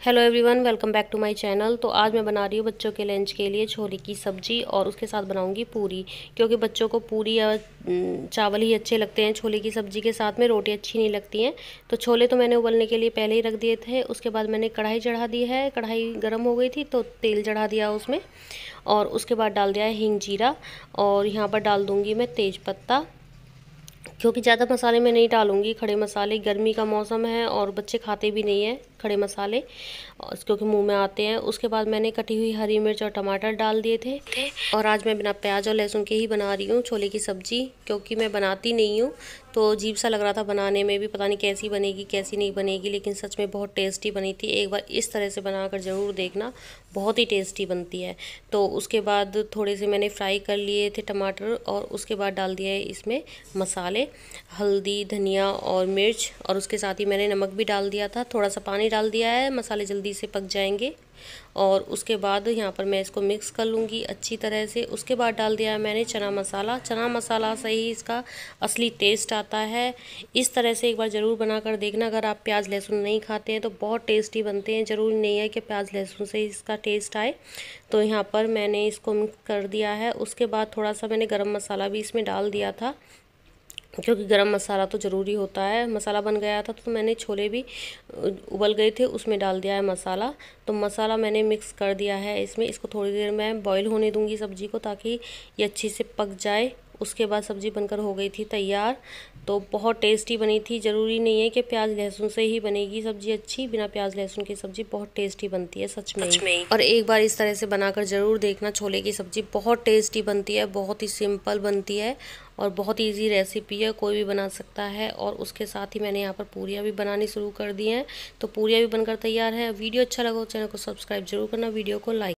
Hello everyone welcome back to my channel तो आज मैं बना रही हूँ बच्चों के लंच के लिए छोले की सब्ज़ी और उसके साथ बनाऊँगी पूरी, क्योंकि बच्चों को पूरी या चावल ही अच्छे लगते हैं छोले की सब्ज़ी के साथ में, रोटी अच्छी नहीं लगती हैं। तो छोले तो मैंने उबलने के लिए पहले ही रख दिए थे, उसके बाद मैंने कढ़ाई चढ़ा दी है, कढ़ाई गर्म हो गई थी तो तेल चढ़ा दिया उसमें और उसके बाद डाल दिया है हींग जीरा और यहाँ पर डाल दूँगी मैं तेज़ क्योंकि ज़्यादा मसाले मैं नहीं डालूँगी, खड़े मसाले। गर्मी का मौसम है और बच्चे खाते भी नहीं हैं खड़े मसाले क्योंकि मुँह में आते हैं। उसके बाद मैंने कटी हुई हरी मिर्च और टमाटर डाल दिए थे। और आज मैं बिना प्याज और लहसुन के ही बना रही हूँ छोले की सब्ज़ी, क्योंकि मैं बनाती नहीं हूँ। तो अजीब सा लग रहा था बनाने में भी, पता नहीं कैसी बनेगी, कैसी नहीं बनेगी, लेकिन सच में बहुत टेस्टी बनी थी। एक बार इस तरह से बनाकर ज़रूर देखना, बहुत ही टेस्टी बनती है। तो उसके बाद थोड़े से मैंने फ्राई कर लिए थे टमाटर, और उसके बाद डाल दिया है इसमें मसाले। हल्दी, धनिया और मिर्च और उसके साथ ही मैंने नमक भी डाल दिया था। थोड़ा सा पानी डाल दिया है, मसाले जल्दी से पक जाएँगे। और उसके बाद यहाँ पर मैं इसको मिक्स कर लूँगी अच्छी तरह से। उसके बाद डाल दिया है मैंने चना मसाला। चना मसाला से ही इसका असली टेस्ट आता है। इस तरह से एक बार ज़रूर बना कर देखना। अगर आप प्याज, लहसुन नहीं खाते हैं तो बहुत टेस्टी बनते हैं। ज़रूरी नहीं है कि प्याज, लहसुन से ही इसका टेस्ट आए। तो यहाँ पर मैंने इसको मिक्स कर दिया है। उसके बाद थोड़ा सा मैंने गर्म मसाला भी इसमें डाल दिया था। क्योंकि गरम मसाला तो ज़रूरी होता है। मसाला बन गया था तो मैंने छोले भी उबल गए थे, उसमें डाल दिया है मसाला। तो मसाला मैंने मिक्स कर दिया है इसमें। इसको थोड़ी देर मैं बॉईल होने दूँगी सब्ज़ी को ताकि ये अच्छे से पक जाए। उसके बाद सब्ज़ी बनकर हो गई थी तैयार। तो बहुत टेस्टी बनी थी। ज़रूरी नहीं है कि प्याज लहसुन से ही बनेगी सब्ज़ी अच्छी बिना प्याज लहसुन की सब्ज़ी बहुत टेस्टी बनती है सच में, सच में। और एक बार इस तरह से बनाकर ज़रूर देखना छोले की सब्ज़ी बहुत टेस्टी बनती है बहुत ही सिंपल बनती है और बहुत ईजी रेसिपी है कोई भी बना सकता है। और उसके साथ ही मैंने यहाँ पर पूरियाँ भी बनानी शुरू कर दी हैं। तो पूरियाँ भी बनकर तैयार है। वीडियो अच्छा लगा तो चैनल को सब्सक्राइब ज़रूर करना वीडियो को लाइक